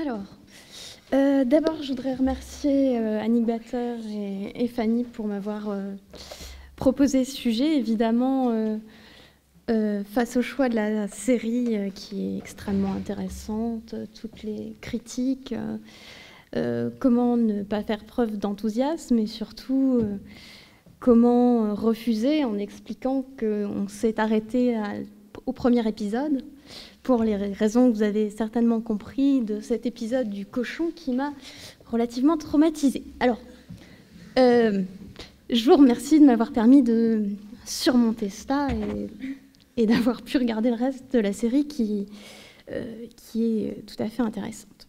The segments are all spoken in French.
Alors, euh, d'abord, je voudrais remercier euh, Annick Batter et, Fanny pour m'avoir euh, proposé ce sujet. Évidemment, euh, face au choix de la série qui est extrêmement intéressante, toutes les critiques, comment ne pas faire preuve d'enthousiasme et surtout comment refuser en expliquant qu'on s'est arrêté au premier épisode pour les raisons que vous avez certainement compris de cet épisode du cochon qui m'a relativement traumatisée. Alors, euh, je vous remercie de m'avoir permis de surmonter cela et, d'avoir pu regarder le reste de la série qui, euh, qui est tout à fait intéressante.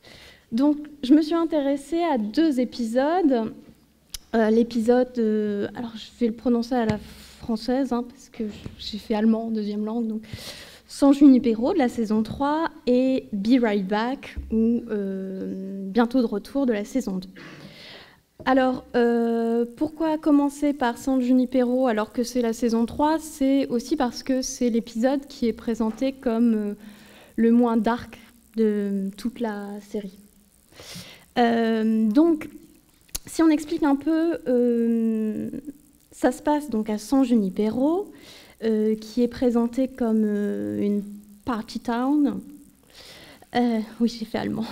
Donc, je me suis intéressée à deux épisodes. Euh, L'épisode, alors je vais le prononcer à la française, hein, parce que j'ai fait allemand deuxième langue, San Junipero de la saison 3 et Be Right Back, ou euh, bientôt de retour de la saison 2. Alors, euh, pourquoi commencer par San Junipero alors que c'est la saison 3 C'est aussi parce que c'est l'épisode qui est présenté comme euh, le moins dark de toute la série. Donc, si on explique un peu, ça se passe donc à San Junipero, euh, qui est présenté comme euh, une party town. Euh, oui, j'ai fait allemand.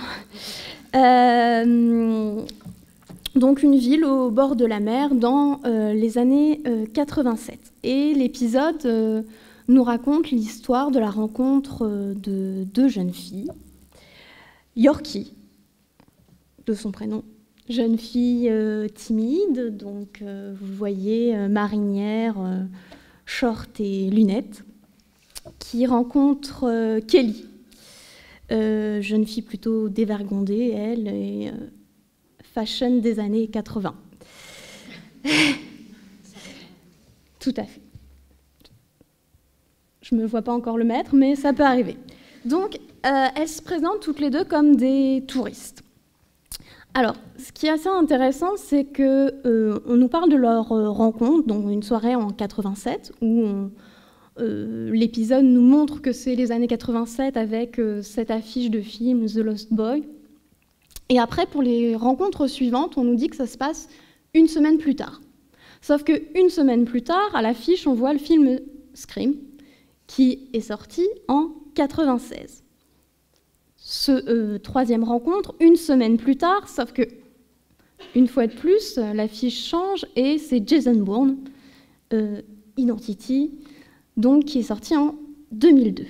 Donc une ville au bord de la mer dans les années euh, 87. Et l'épisode nous raconte l'histoire de la rencontre de deux jeunes filles. Yorkie, de son prénom, jeune fille timide, donc vous voyez marinière, short et lunettes, qui rencontre euh, Kelly, euh, jeune fille plutôt dévergondée, elle, et euh, fashion des années 80. Tout à fait. Je ne me vois pas encore le mettre, mais ça peut arriver. Donc, elles se présentent toutes les deux comme des touristes. Alors, ce qui est assez intéressant, c'est que euh, on nous parle de leur euh, rencontre, donc une soirée en 87, où euh, l'épisode nous montre que c'est les années 87 avec cette affiche de film The Lost Boy. Et après, pour les rencontres suivantes, on nous dit que ça se passe une semaine plus tard. Sauf que une semaine plus tard, à l'affiche, on voit le film Scream, qui est sorti en 96. Ce euh, troisième rencontre, une semaine plus tard, sauf que une fois de plus, l'affiche change et c'est Jason Bourne, euh, Identity, donc qui est sorti en 2002.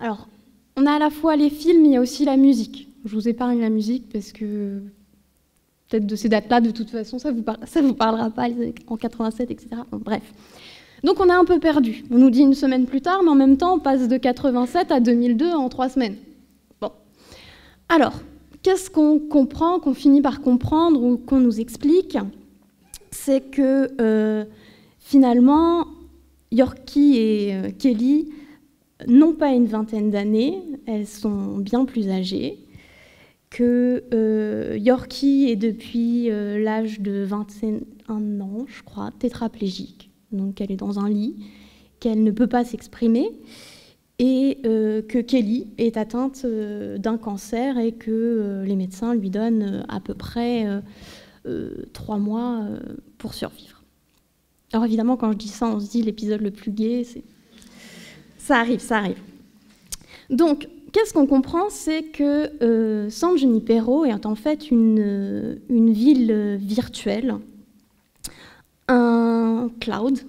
Alors, on a à la fois les films, il y a aussi la musique. Je vous épargne la musique parce que peut-être de ces dates-là, de toute façon, ça vous, ça vous parlera pas en 87, etc. Bref. Donc on est un peu perdu. On nous dit une semaine plus tard, mais en même temps, on passe de 87 à 2002 en trois semaines. Alors, qu'est-ce qu'on comprend, qu'on finit par comprendre ou qu'on nous explique? C'est que euh, finalement, Yorkie et euh, Kelly n'ont pas une vingtaine d'années, elles sont bien plus âgées, que euh, Yorkie est depuis euh, l'âge de 21 ans, je crois, tétraplégique. Donc elle est dans un lit, qu'elle ne peut pas s'exprimer, et euh, que Kelly est atteinte euh, d'un cancer et que euh, les médecins lui donnent à peu près trois mois pour survivre. Alors évidemment, quand je dis ça, on se dit l'épisode le plus gai, ça arrive, ça arrive. Donc, qu'est-ce qu'on comprend? C'est que San Junipero est en fait une, une ville virtuelle, un cloud,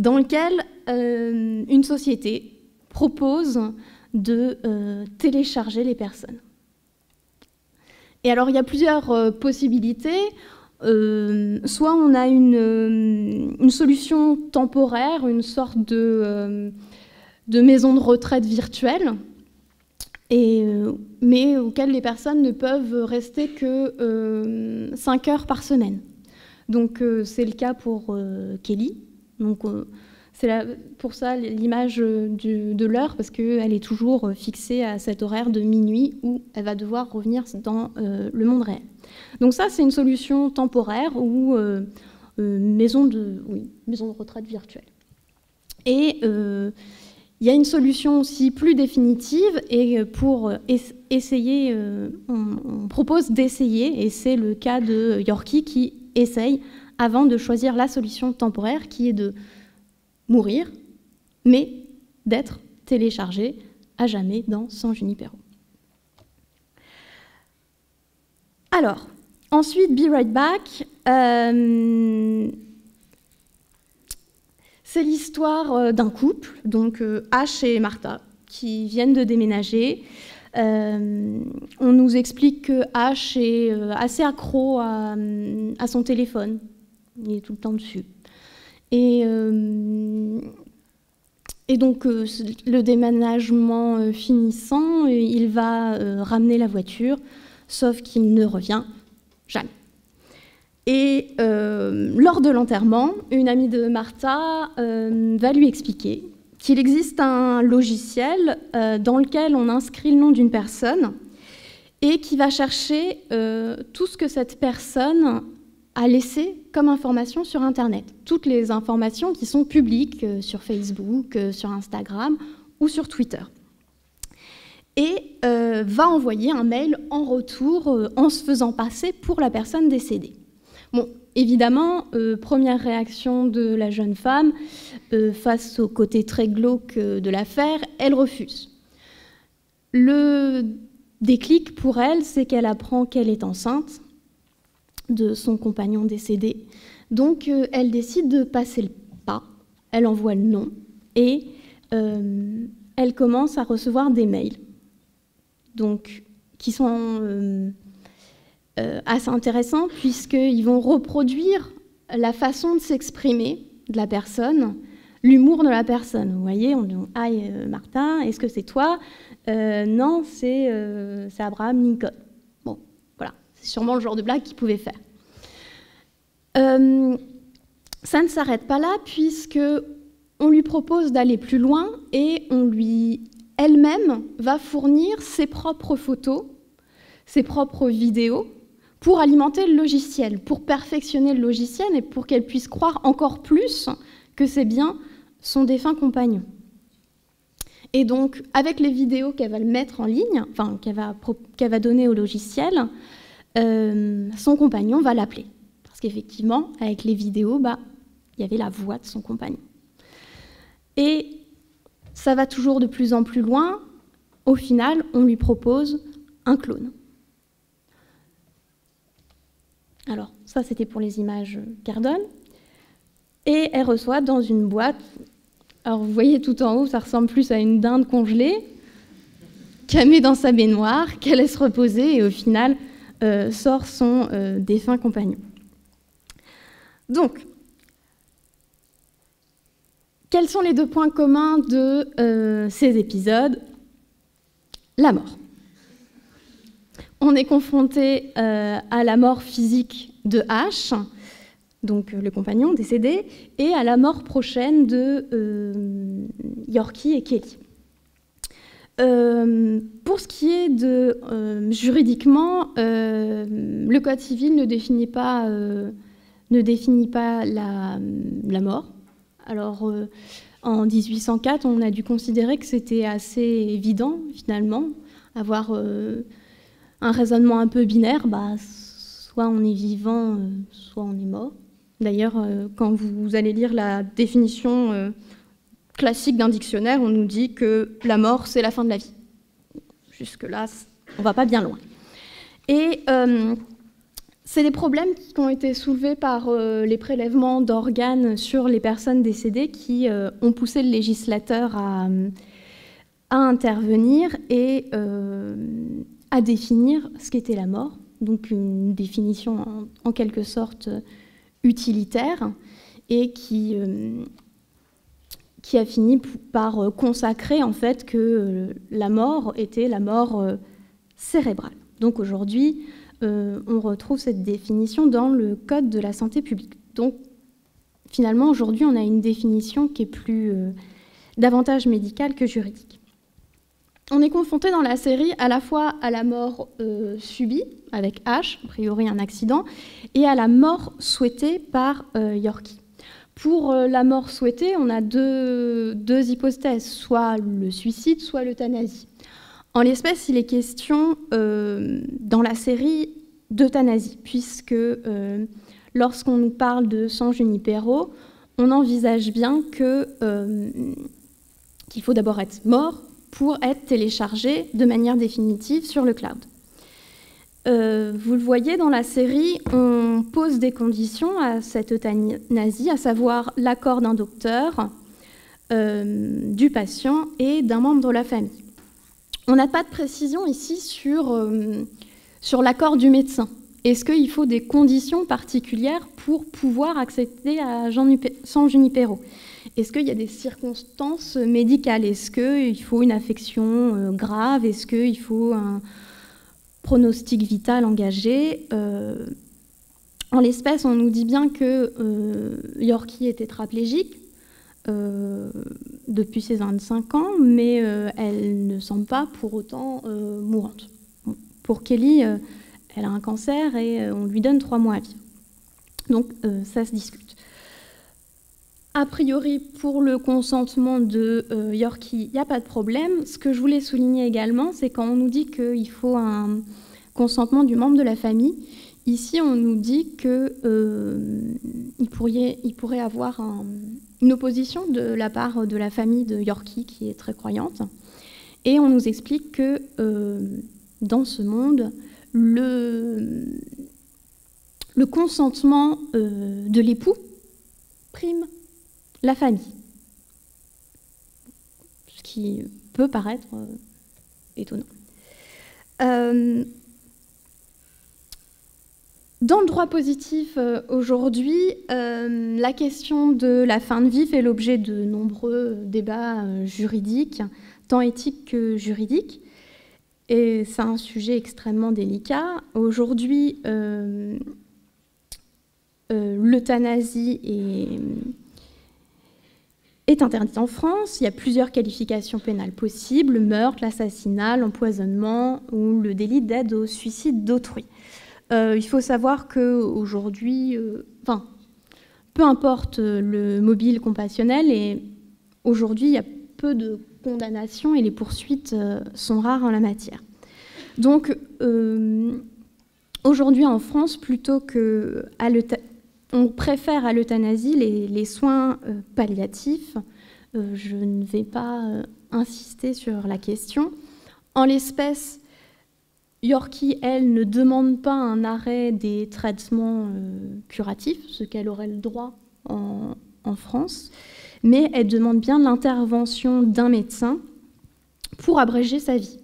dans lequel euh, une société propose de euh, télécharger les personnes. Et alors, il y a plusieurs euh, possibilités. Soit on a une, solution temporaire, une sorte de, maison de retraite virtuelle, mais auquel les personnes ne peuvent rester que 5 heures par semaine. Donc c'est le cas pour Kelly. Donc euh, c'est pour ça l'image euh, de l'heure, parce qu'elle est toujours euh, fixée à cet horaire de minuit où elle va devoir revenir dans le monde réel. Donc ça, c'est une solution temporaire ou maison, de, maison de retraite virtuelle. Et Il y a une solution aussi plus définitive et pour essayer, on, propose d'essayer, et c'est le cas de Yorkie qui essaye avant de choisir la solution temporaire qui est de mourir, mais d'être téléchargé à jamais dans San Junipero. Alors, ensuite, Be Right Back. Euh, c'est l'histoire euh, d'un couple, donc euh, H et Martha, qui viennent de déménager. on nous explique que H est assez accro à, son téléphone. Il est tout le temps dessus. Et, et donc, le déménagement finissant, il va ramener la voiture sauf qu'il ne revient jamais. Et euh, lors de l'enterrement, une amie de Martha euh, va lui expliquer qu'il existe un logiciel euh, dans lequel on inscrit le nom d'une personne et qui va chercher tout ce que cette personne a laissé comme information sur Internet. Toutes les informations qui sont publiques sur Facebook, sur Instagram ou sur Twitter et euh, va envoyer un mail en retour euh, en se faisant passer pour la personne décédée. Bon, évidemment, euh, première réaction de la jeune femme face au côté très glauque de l'affaire, elle refuse. Le déclic pour elle, c'est qu'elle apprend qu'elle est enceinte de son compagnon décédé. Donc elle décide de passer le pas, elle envoie le nom et elle commence à recevoir des mails donc qui sont euh, euh, assez intéressants puisqu'ils vont reproduire la façon de s'exprimer de la personne, l'humour de la personne. Vous voyez, on dit Ah, Martin, est-ce que c'est toi? Non, c'est Abraham Lincoln. C'est sûrement le genre de blague qu'il pouvait faire. ça ne s'arrête pas là puisque on lui propose d'aller plus loin et on lui elle-même va fournir ses propres photos, ses propres vidéos pour alimenter le logiciel, pour perfectionner le logiciel et pour qu'elle puisse croire encore plus que c'est bien son défunt compagnon. Et donc, avec les vidéos qu'elle va mettre en ligne, enfin qu'elle va, va, donner au logiciel, euh, son compagnon va l'appeler. Parce qu'effectivement, avec les vidéos, bah, il y avait la voix de son compagnon. Et ça va toujours de plus en plus loin. Au final, on lui propose un clone. Alors, ça, c'était pour les images Cardone. Et elle reçoit dans une boîte. Alors, vous voyez tout en haut, ça ressemble plus à une dinde congelée qu'elle met dans sa baignoire, qu'elle laisse reposer et au final sort son euh, défunt compagnon. Donc, quels sont les deux points communs de euh, ces épisodes? La mort. On est confronté euh, à la mort physique de H, donc euh, le compagnon décédé, et à la mort prochaine de Yorkie et Kelly. Pour ce qui est de juridiquement, le Code civil ne définit pas, ne définit pas la mort. Alors, euh, en 1804, on a dû considérer que c'était assez évident, finalement, avoir euh, un raisonnement un peu binaire, bah, soit on est vivant, euh, soit on est mort. D'ailleurs, quand vous allez lire la définition classique d'un dictionnaire, on nous dit que la mort, c'est la fin de la vie. Jusque-là, on va pas bien loin. Et c'est des problèmes qui ont été soulevés par euh, les prélèvements d'organes sur les personnes décédées qui euh, ont poussé le législateur à, intervenir et euh, à définir ce qu'était la mort, donc une définition en, quelque sorte utilitaire et qui, qui a fini par consacrer en fait que la mort était la mort cérébrale. Donc aujourd'hui, euh, on retrouve cette définition dans le Code de la santé publique. Donc, finalement, aujourd'hui, on a une définition qui est plus euh, davantage médicale que juridique. On est confronté dans la série à la fois à la mort euh, subie, avec H, a priori un accident, et à la mort souhaitée par Yorkie. Pour la mort souhaitée, on a deux, deux hypothèses, soit le suicide, soit l'euthanasie. En l'espèce, il est question dans la série d'euthanasie, puisque lorsqu'on nous parle de San Junipero, on envisage bien euh, qu'il faut d'abord être mort pour être téléchargé de manière définitive sur le cloud. Euh, vous le voyez dans la série, on pose des conditions à cette euthanasie, à savoir l'accord d'un docteur, euh, du patient et d'un membre de la famille. On n'a pas de précision ici sur, sur l'accord du médecin. Est-ce qu'il faut des conditions particulières pour pouvoir accéder à Jean San Junipero? Est-ce qu'il y a des circonstances médicales? Est-ce qu'il faut une affection euh, grave? Est-ce qu'il faut un pronostic vital engagé euh, En l'espèce, on nous dit bien que euh, Yorkie est tétraplégique depuis ses 25 ans, mais elle ne semble pas pour autant mourante. Pour Kelly, elle a un cancer et euh, on lui donne trois mois à vivre. Donc euh, ça se discute. A priori, pour le consentement de euh, il n'y a pas de problème. Ce que je voulais souligner également, c'est quand on nous dit qu'il faut un consentement du membre de la famille, ici on nous dit qu'il pourrait, il pourrait avoir une opposition de la part de la famille de Yorkie, qui est très croyante. Et on nous explique que dans ce monde, le, le consentement euh, de l'époux prime la famille. Ce qui peut paraître euh, étonnant. Euh, dans le droit positif aujourd'hui, la question de la fin de vie fait l'objet de nombreux débats juridiques, tant éthiques que juridiques. Et c'est un sujet extrêmement délicat. Aujourd'hui, euh, euh, l'euthanasie est, interdite en France. Il y a plusieurs qualifications pénales possibles, le meurtre, l'assassinat, l'empoisonnement ou le délit d'aide au suicide d'autrui. Euh, il faut savoir qu'aujourd'hui, enfin, peu importe le mobile compassionnel, et aujourd'hui, il y a peu de condamnations et les poursuites euh, sont rares en la matière. Donc, euh, aujourd'hui en France, plutôt que on préfère à l'euthanasie les, soins euh, palliatifs. je ne vais pas insister sur la question. En l'espèce, Yorkie, elle, ne demande pas un arrêt des traitements curatifs, ce qu'elle aurait le droit en France mais elle demande bien l'intervention d'un médecin pour abréger sa vie.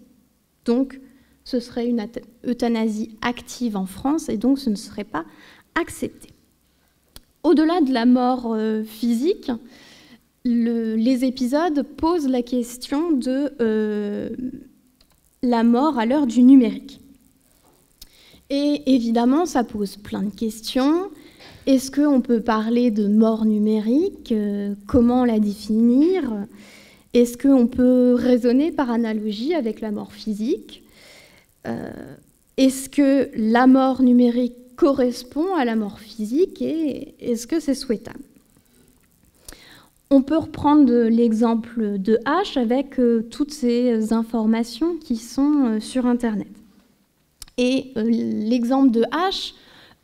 Donc, ce serait une euthanasie active en France et donc ce ne serait pas accepté. Au-delà de la mort euh, physique, les épisodes posent la question de euh, la mort à l'heure du numérique. Et évidemment, ça pose plein de questions. Est-ce qu'on peut parler de mort numérique? Euh, Comment la définir? Est-ce qu'on peut raisonner par analogie avec la mort physique? Est-ce que la mort numérique correspond à la mort physique et est-ce que c'est souhaitable? On peut reprendre l'exemple de H avec euh, toutes ces informations qui sont sur Internet. Et l'exemple de H,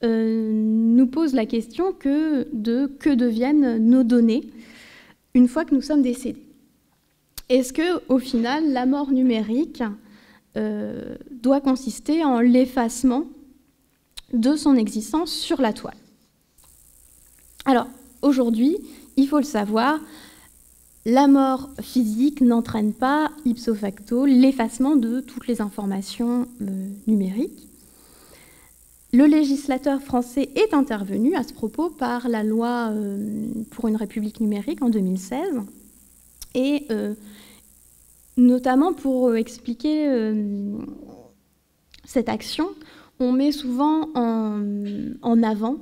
euh, nous pose la question que de que deviennent nos données une fois que nous sommes décédés? Est-ce que, au final, la mort numérique euh, doit consister en l'effacement de son existence sur la toile Alors, aujourd'hui, il faut le savoir, la mort physique n'entraîne pas ipso facto l'effacement de toutes les informations euh, numériques. Le législateur français est intervenu à ce propos par la loi euh, pour une république numérique en 2016, et euh, notamment pour expliquer cette action, on met souvent en, avant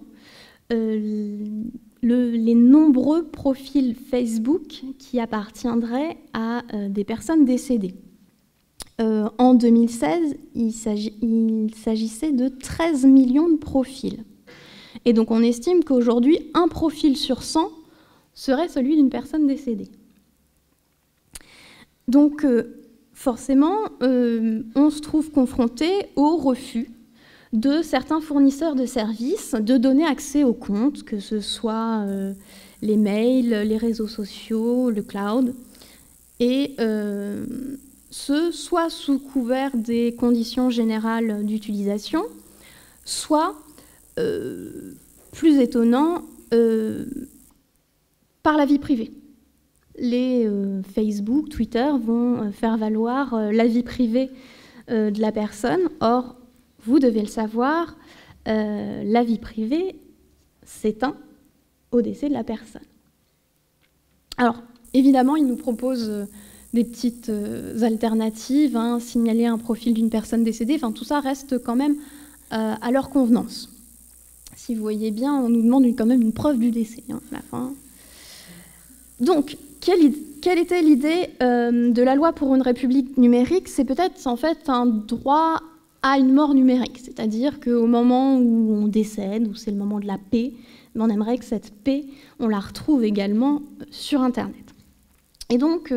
les nombreux profils Facebook qui appartiendraient à des personnes décédées. Euh, en 2016, il s'agissait de 13 millions de profils. Et donc on estime qu'aujourd'hui, un profil sur 100 serait celui d'une personne décédée. Donc, forcément, on se trouve confronté au refus de certains fournisseurs de services de donner accès aux comptes, que ce soit les mails, les réseaux sociaux, le cloud, et ce soit sous couvert des conditions générales d'utilisation, soit, euh, plus étonnant, euh, par la vie privée. Les euh, Facebook, Twitter vont faire valoir la vie privée de la personne. Or, vous devez le savoir, la vie privée s'éteint au décès de la personne. Alors, évidemment, il nous propose des petites euh, alternatives, hein, signaler un profil d'une personne décédée, enfin tout ça reste quand même euh, à leur convenance. Si vous voyez bien, on nous demande quand même une preuve du décès hein, à la fin. Donc, quelle, était l'idée euh, de la loi pour une république numérique? C'est peut-être en fait un droit à une mort numérique, c'est-à-dire qu'au moment où on décède, où c'est le moment de la paix, on aimerait que cette paix, on la retrouve également sur Internet. Et donc,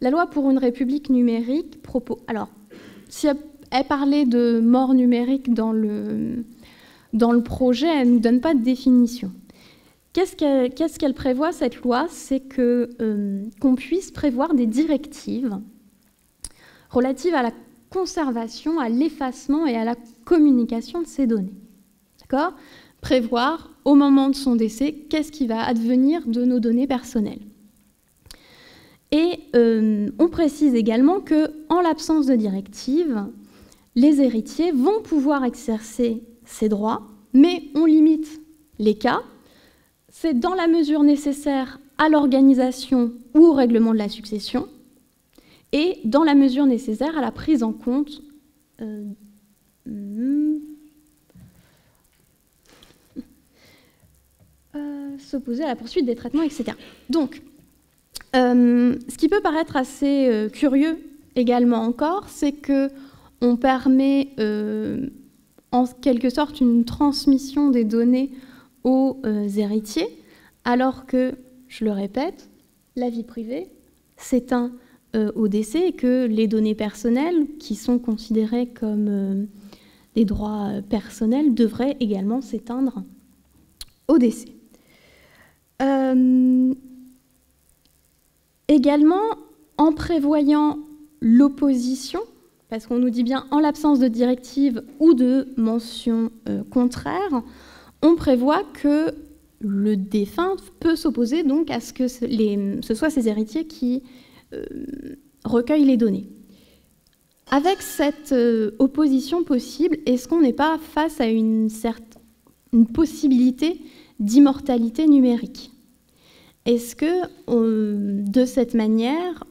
la loi pour une république numérique propose. Alors, si elle parlait de mort numérique dans le, dans le projet, elle ne nous donne pas de définition. Qu'est-ce qu'elle prévoit, cette loi? C'est euh, qu'on puisse prévoir des directives relatives à la conservation, à l'effacement et à la communication de ces données. D'accord? Prévoir, au moment de son décès, qu'est-ce qui va advenir de nos données personnelles. Et euh, on précise également que, en l'absence de directive, les héritiers vont pouvoir exercer ces droits, mais on limite les cas. C'est dans la mesure nécessaire à l'organisation ou au règlement de la succession, et dans la mesure nécessaire à la prise en compte euh, euh, s'opposer à la poursuite des traitements, etc. Donc, euh, ce qui peut paraître assez curieux également encore, c'est que on permet en quelque sorte une transmission des données aux héritiers, alors que, je le répète, la vie privée au décès et que les données personnelles, qui sont considérées comme des droits personnels, devraient également s'éteindre au décès. Également, en prévoyant l'opposition, parce qu'on nous dit bien en l'absence de directive ou de mention euh, contraire, on prévoit que le défunt peut s'opposer donc à ce que ce soit ses héritiers qui euh, recueillent les données. Avec cette euh, opposition possible, est-ce qu'on n'est pas face à une, une possibilité d'immortalité numérique? Est-ce que euh, de cette manière,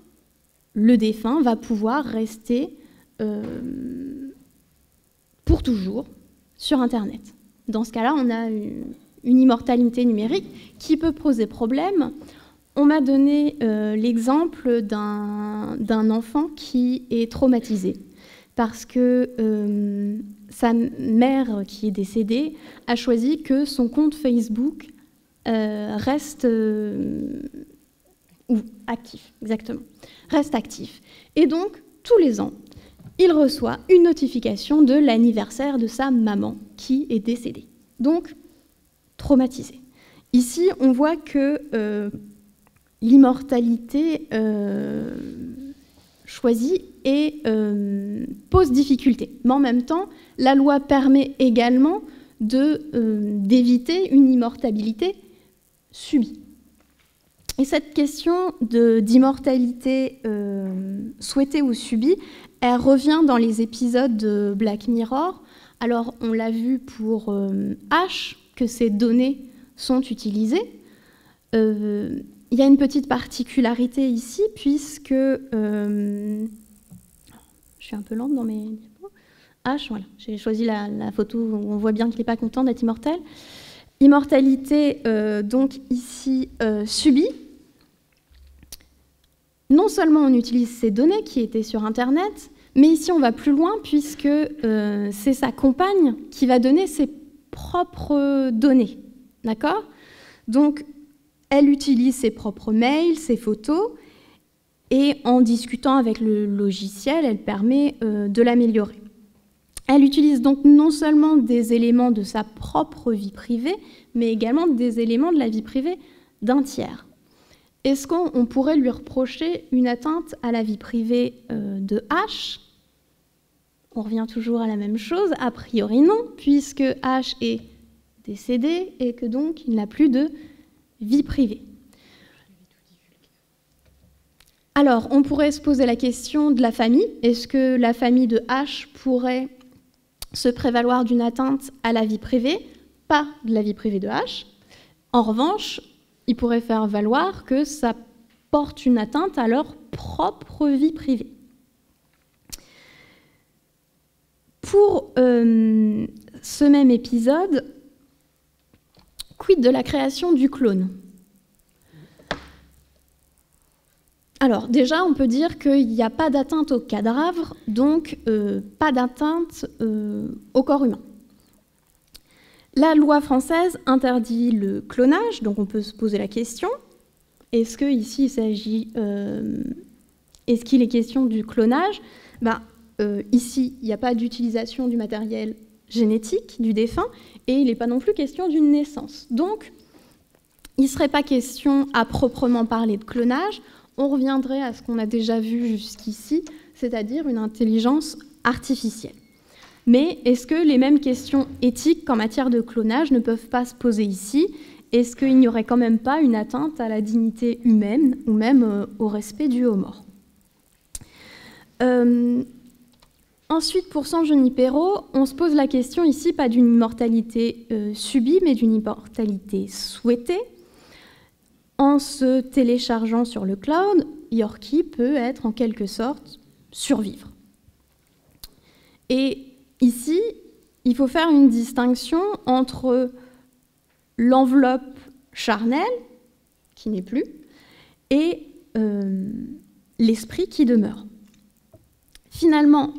le défunt va pouvoir rester pour toujours sur Internet? Dans ce cas-là, on a une, immortalité numérique qui peut poser problème. On m'a donné euh, l'exemple d'un enfant qui est traumatisé parce que sa mère qui est décédée a choisi que son compte Facebook euh, reste euh, actif, exactement, reste actif. Et donc, tous les ans, il reçoit une notification de l'anniversaire de sa maman qui est décédée. Donc, traumatisé. Ici, on voit que euh, l'immortalité choisie et pose difficulté. Mais en même temps, la loi permet également d'éviter une immortalité subie. Et cette question d'immortalité euh, souhaitée ou subie, elle revient dans les épisodes de Black Mirror. Alors, on l'a vu pour euh, H, que ces données sont utilisées. Euh, il y a une petite particularité ici, puisque... je suis un peu lente dans mes H, voilà. J'ai choisi la, photo on voit bien qu'il n'est pas content d'être immortel. Immortalité, euh, donc ici, euh, subie. Non seulement on utilise ces données qui étaient sur Internet, mais ici on va plus loin puisque euh, c'est sa compagne qui va donner ses propres données. D'accord? Donc, elle utilise ses propres mails, ses photos, et en discutant avec le logiciel, elle permet euh, de l'améliorer. Elle utilise donc non seulement des éléments de sa propre vie privée, mais également des éléments de la vie privée d'un tiers. Est-ce qu'on pourrait lui reprocher une atteinte à la vie privée euh, de H? On revient toujours à la même chose. A priori non, puisque H est décédé et que donc il n'a plus de vie privée. Alors, on pourrait se poser la question de la famille. Est-ce que la famille de H pourrait se prévaloir d'une atteinte à la vie privée, pas de la vie privée de H? En revanche, ils pourraient faire valoir que ça porte une atteinte à leur propre vie privée. Pour euh, ce même épisode, quid de la création du clone? Alors déjà, on peut dire qu'il n'y a pas d'atteinte au cadavre, donc euh, pas d'atteinte euh, au corps humain. La loi française interdit le clonage, donc on peut se poser la question est-ce qu'ici il s'agit. Euh, est-ce qu'il est question du clonage? Euh, Ici, il n'y a pas d'utilisation du matériel génétique du défunt et il n'est pas non plus question d'une naissance. Donc, il ne serait pas question à proprement parler de clonage, on reviendrait à ce qu'on a déjà vu jusqu'ici, c'est-à-dire une intelligence artificielle. Mais est-ce que les mêmes questions éthiques qu'en matière de clonage ne peuvent pas se poser ici? Est-ce qu'il n'y aurait quand même pas une atteinte à la dignité humaine ou même euh, au respect dû aux morts euh, Ensuite, pour San Junipero, on se pose la question ici pas d'une immortalité euh, subie, mais d'une immortalité souhaitée. En se téléchargeant sur le cloud, Yorkie peut être en quelque sorte survivre. Et Ici, il faut faire une distinction entre l'enveloppe charnelle, qui n'est plus, et euh, l'esprit qui demeure. Finalement,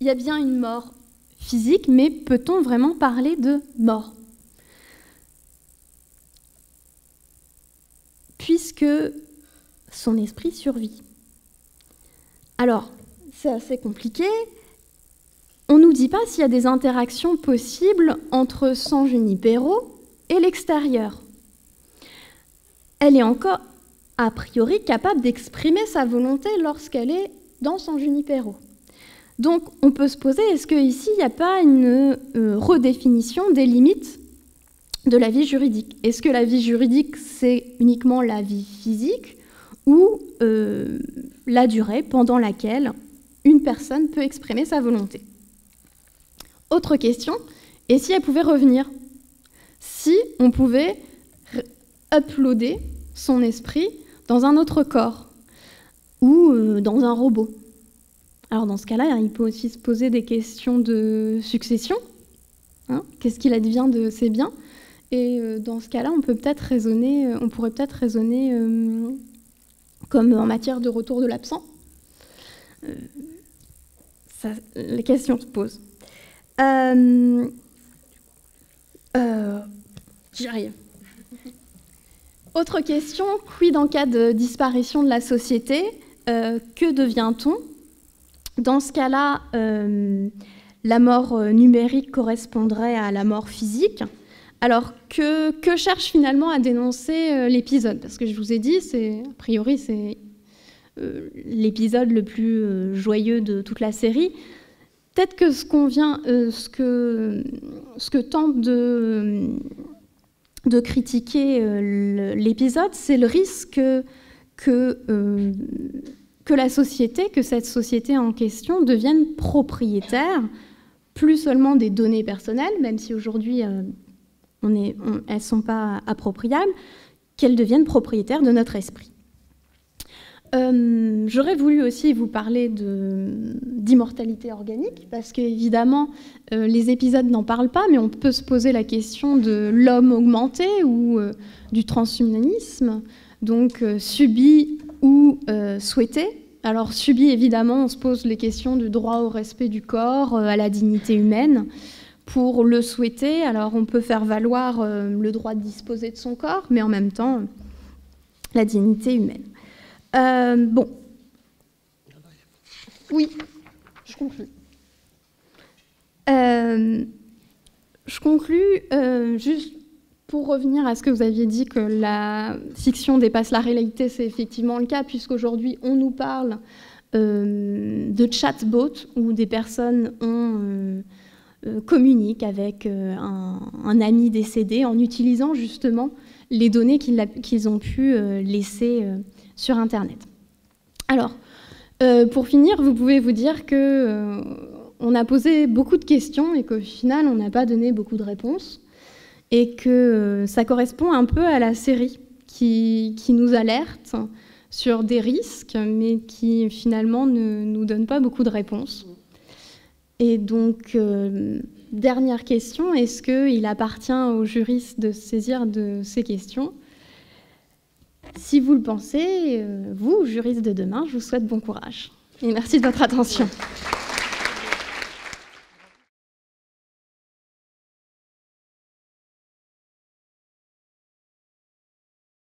il y a bien une mort physique, mais peut-on vraiment parler de mort? Puisque son esprit survit. Alors, c'est assez compliqué, on ne nous dit pas s'il y a des interactions possibles entre San Junipero et l'extérieur. Elle est encore a priori capable d'exprimer sa volonté lorsqu'elle est dans San Junipero. Donc on peut se poser, est-ce qu'ici il n'y a pas une euh, redéfinition des limites de la vie juridique? Est-ce que la vie juridique, c'est uniquement la vie physique ou euh, la durée pendant laquelle une personne peut exprimer sa volonté? Autre question, et si elle pouvait revenir? Si on pouvait uploader son esprit dans un autre corps ou euh, dans un robot? Alors dans ce cas-là, il peut aussi se poser des questions de succession. Hein Qu'est-ce qu'il advient de ces biens Et euh, dans ce cas-là, on peut peut-être raisonner, euh, on pourrait peut-être raisonner comme en matière de retour de l'absent. les questions se posent. Euh, euh, J'y arrive. Autre question, quid en cas de disparition de la société? Euh, Que devient-on? Dans ce cas-là, la mort numérique correspondrait à la mort physique. Alors, que, cherche finalement à dénoncer l'épisode? Parce que je vous ai dit, a priori, c'est l'épisode le plus joyeux de toute la série. Peut-être que ce qu'on vient, euh, ce, que, ce que tente de, de critiquer euh, l'épisode, c'est le risque que, euh, que la société, que cette société en question devienne propriétaire, plus seulement des données personnelles, même si aujourd'hui on elles ne sont pas appropriables, qu'elles deviennent propriétaires de notre esprit. Euh, j'aurais voulu aussi vous parler d'immortalité organique, parce qu'évidemment, euh, les épisodes n'en parlent pas, mais on peut se poser la question de l'homme augmenté ou euh, du transhumanisme, donc subi ou souhaité. Alors subi, évidemment, on se pose les questions du droit au respect du corps, à la dignité humaine. pour le souhaiter. Alors on peut faire valoir le droit de disposer de son corps, mais en même temps la dignité humaine. bon. Oui, je conclue. je conclus juste pour revenir à ce que vous aviez dit que la fiction dépasse la réalité, c'est effectivement le cas, puisqu'aujourd'hui on nous parle euh, de chatbots où des personnes euh, euh, communiquent avec un, ami décédé en utilisant justement les données qu'ils ont pu laisser sur Internet. Alors, pour finir, vous pouvez vous dire que on a posé beaucoup de questions et qu'au final, on n'a pas donné beaucoup de réponses et que euh, ça correspond un peu à la série qui, nous alerte sur des risques, mais qui finalement ne nous donne pas beaucoup de réponses. Et donc, euh, dernière question, est-ce qu'il appartient aux juristes de saisir de ces questions? Si vous le pensez, euh, vous, juristes de demain, je vous souhaite bon courage. Et merci de votre attention.